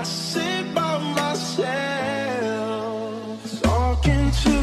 I sit by myself, talking to